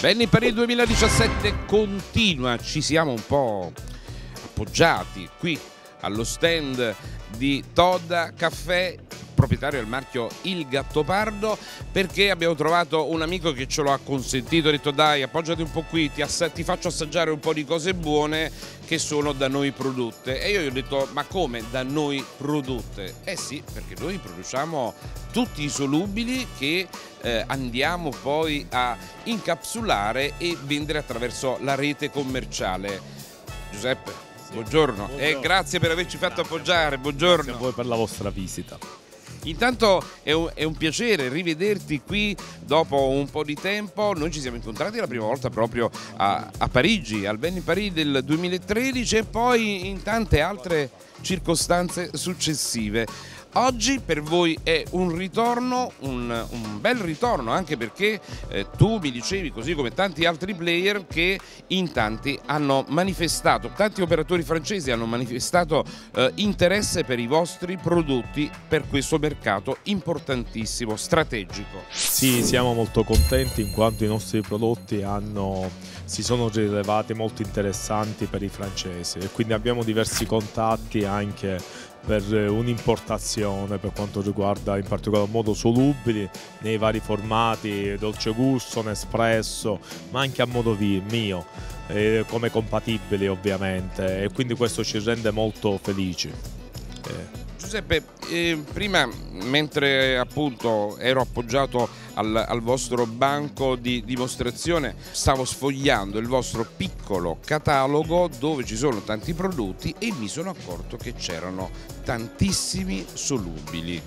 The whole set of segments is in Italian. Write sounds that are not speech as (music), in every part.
Benny per il 2017 continua, ci siamo un po' appoggiati qui allo stand di Toda Caffè proprietario del marchio Il Gattopardo perché abbiamo trovato un amico che ce lo ha consentito, ha detto dai appoggiati un po' qui, ti, ti, faccio assaggiare un po' di cose buone che sono da noi prodotte e io gli ho detto ma come da noi prodotte? Eh sì perché noi produciamo tutti i solubili che eh, andiamo poi a incapsulare e vendere attraverso la rete commerciale. Giuseppe. Buongiorno. buongiorno. e grazie per averci fatto grazie appoggiare, buongiorno. Grazie a voi per la vostra visita. Intanto è un, è un, piacere rivederti qui dopo un po' di tempo. Noi ci siamo incontrati la prima volta proprio a, a Parigi, al Benny Paris del 2013 e poi in tante altre circostanze successive. Oggi per voi è un ritorno, un, un bel ritorno, anche perché eh, tu mi dicevi, così come tanti altri player, che in tanti hanno manifestato, tanti operatori francesi hanno manifestato eh, interesse per i vostri prodotti per questo mercato importantissimo, strategico. Sì, siamo molto contenti in quanto i nostri prodotti hanno, si sono rilevati molto interessanti per i francesi e quindi abbiamo diversi contatti anche per un'importazione per quanto riguarda in particolar modo solubili nei vari formati, dolce gusto, Nespresso, ma anche a modo mio, eh, come compatibili ovviamente e quindi questo ci rende molto felici. Eh. Giuseppe, eh, prima mentre appunto ero appoggiato al, al, vostro banco di dimostrazione stavo sfogliando il vostro piccolo catalogo dove ci sono tanti prodotti e mi sono accorto che c'erano tantissimi solubili.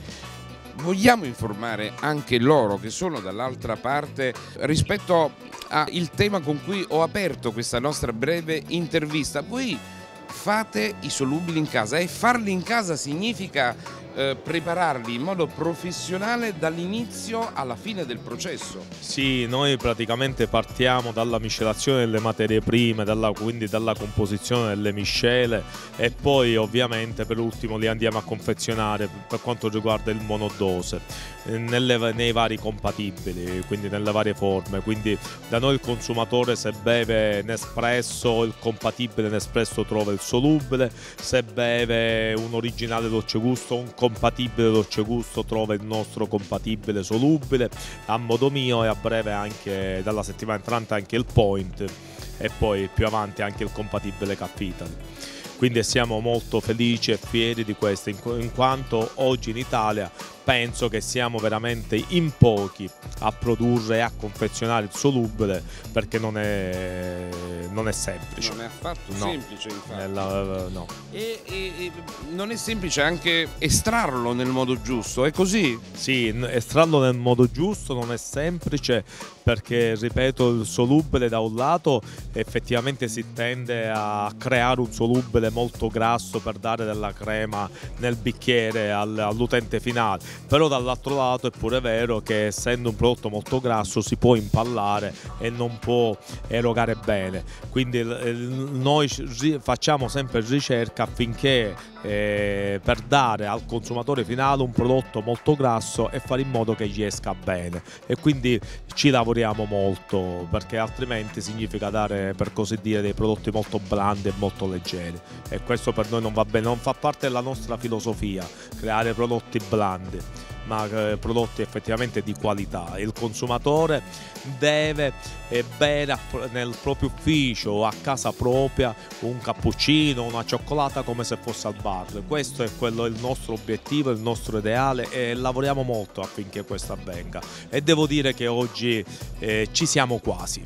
Vogliamo informare anche loro che sono dall'altra parte rispetto al tema con cui ho aperto questa nostra breve intervista. Voi fate i solubili in casa e farli in casa significa eh, prepararli in modo professionale dall'inizio alla fine del processo. Sì, noi praticamente partiamo dalla miscelazione delle materie prime, dalla, quindi dalla composizione delle miscele e poi ovviamente per ultimo li andiamo a confezionare per quanto riguarda il monodose eh, nelle, nei vari compatibili, quindi nelle varie forme. Quindi da noi il consumatore se beve Nespresso, il compatibile Nespresso trova il solubile, se beve un originale dolce gusto, un compatibile dolce gusto trova il nostro compatibile solubile. A modo mio e a breve anche dalla settimana entrante anche il point. E poi più avanti anche il compatibile Capitali quindi siamo molto felici e fieri di questo in quanto oggi in Italia penso che siamo veramente in pochi a produrre e a confezionare il solubile perché non è, non è semplice. Non è affatto no. semplice infatti. Nella, no. E, e, e, non è semplice anche estrarlo nel modo giusto, è così? Sì, estrarlo nel modo giusto non è semplice perché, ripeto, il solubile da un lato effettivamente si tende a creare un solubile molto grasso per dare della crema nel bicchiere all'utente finale però dall'altro lato è pure vero che essendo un prodotto molto grasso si può impallare e non può erogare bene. Quindi noi facciamo sempre ricerca affinché eh, per dare al consumatore finale un prodotto molto grasso e fare in modo che gli esca bene. E quindi ci lavoriamo molto perché altrimenti significa dare per così dire dei prodotti molto blandi e molto leggeri. E questo per noi non va bene non fa parte della nostra filosofia creare prodotti blandi ma eh, prodotti effettivamente di qualità. Il consumatore deve eh, bere nel proprio ufficio o a casa propria un cappuccino, una cioccolata come se fosse al bar. Questo è quello, il nostro obiettivo, il nostro ideale e lavoriamo molto affinché questo avvenga. E devo dire che oggi eh, ci siamo quasi.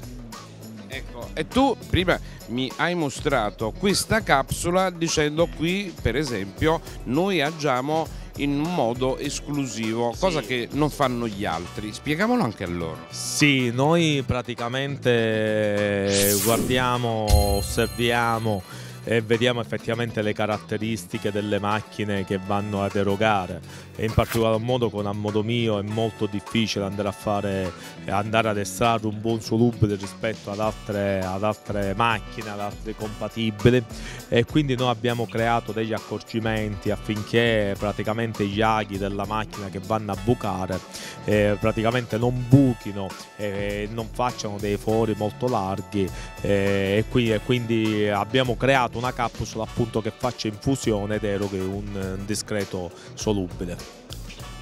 Ecco, e tu prima mi hai mostrato questa capsula dicendo qui, per esempio, noi agiamo in un modo esclusivo, Sì. cosa che non fanno gli altri. Spieghiamolo anche a loro. Sì, noi praticamente guardiamo, osserviamo e vediamo effettivamente le caratteristiche delle macchine che vanno ad erogare. E in particolar modo con a modo mio è molto difficile andare a fare andare ad estrarre un buon solubile rispetto ad altre, ad altre macchine, ad altre compatibili. E quindi noi abbiamo creato degli accorgimenti affinché praticamente gli aghi della macchina che vanno a bucare eh, praticamente non buchino e non facciano dei fori molto larghi eh, e, qui- e quindi abbiamo creato una capsula appunto che faccia infusione ed eroghi un eh, discreto solubile.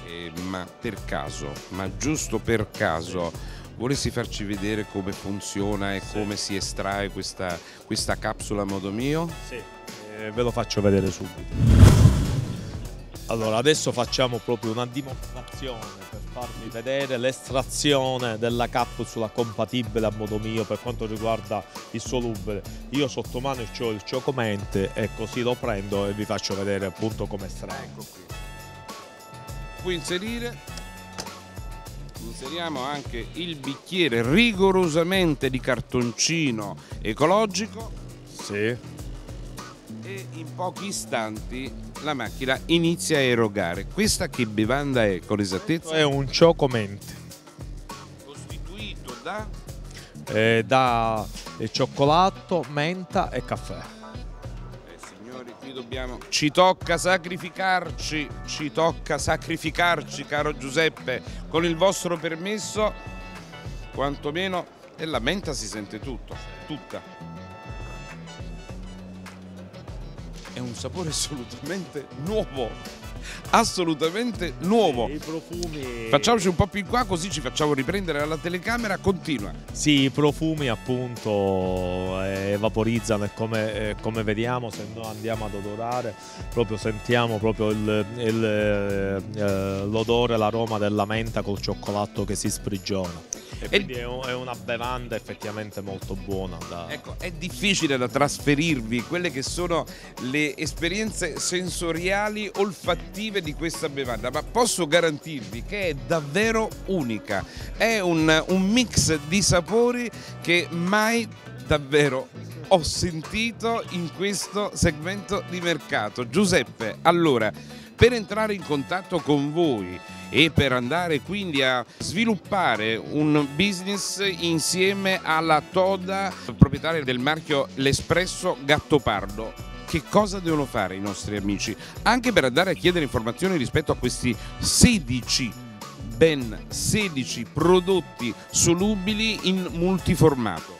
Eh, ma per caso, ma giusto per caso, vorresti farci vedere come funziona e Sì. come si estrae questa, questa capsula a modo mio? Sì, eh, ve lo faccio vedere subito. Allora, adesso facciamo proprio una dimostrazione farvi vedere l'estrazione della capsula compatibile a modo mio per quanto riguarda il solubile. Io sotto mano ho il ciocomente e così lo prendo e vi faccio vedere appunto come estrarre. Ecco qui. Puoi inserire. Inseriamo anche il bicchiere rigorosamente di cartoncino ecologico Sì. e in pochi istanti la macchina inizia a erogare. Questa che bevanda è con esattezza? È un ciocomente costituito da eh, da eh, cioccolato, menta e caffè. Eh, signori, qui dobbiamo. Ci tocca sacrificarci, ci tocca sacrificarci, caro Giuseppe, con il vostro permesso, quantomeno. E la menta si sente tutto, tutta. È un sapore (laughs) assolutamente nuovo, assolutamente nuovo. I profumi. Facciamoci un po' più in qua così ci facciamo riprendere dalla telecamera, continua. Sì, i profumi appunto eh, vaporizzano e come, eh, come vediamo se noi andiamo ad odorare proprio sentiamo proprio eh, l'odore, l'aroma della menta col cioccolato che si sprigiona. E E- quindi è, un- è una bevanda effettivamente molto buona. Da... Ecco, è difficile da trasferirvi quelle che sono le esperienze sensoriali olfattive di questa bevanda, ma posso garantirvi che è davvero unica. È un, un mix di sapori che mai davvero ho sentito in questo segmento di mercato. Giuseppe, allora, per entrare in contatto con voi e per andare quindi a sviluppare un business insieme alla Toda, proprietaria del marchio L'Espresso Gattopardo. Che cosa devono fare i nostri amici? Anche per andare a chiedere informazioni rispetto a questi 16, ben 16 prodotti solubili in multiformato.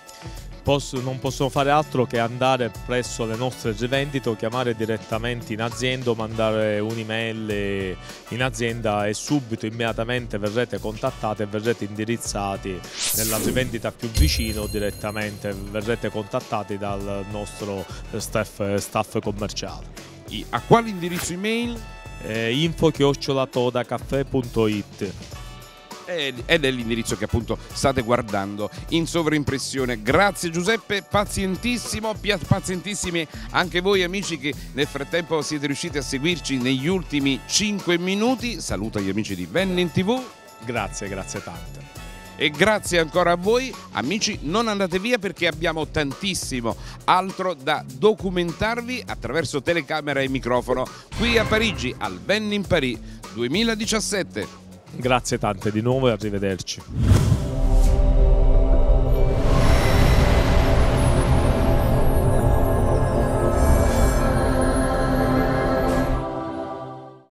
Posso- non possono fare altro che andare presso le nostre rivendite o chiamare direttamente in azienda o mandare un'email in azienda e subito, immediatamente verrete contattati e verrete indirizzati nella rivendita più vicino o direttamente verrete contattati dal nostro staff, staff commerciale. A quale indirizzo email? Eh, info chiocciolatodacaffè.it Ed è l'indirizzo che appunto state guardando in sovraimpressione. Grazie Giuseppe, pazientissimo, pazientissimi anche voi amici che nel frattempo siete riusciti a seguirci negli ultimi 5 minuti. Saluto gli amici di Vennin TV Grazie, grazie tante. e grazie ancora a voi. Amici, non andate via perché abbiamo tantissimo altro da documentarvi attraverso telecamera e microfono qui a Parigi al Vennin Paris 2017. Grazie tante di nuovo e arrivederci.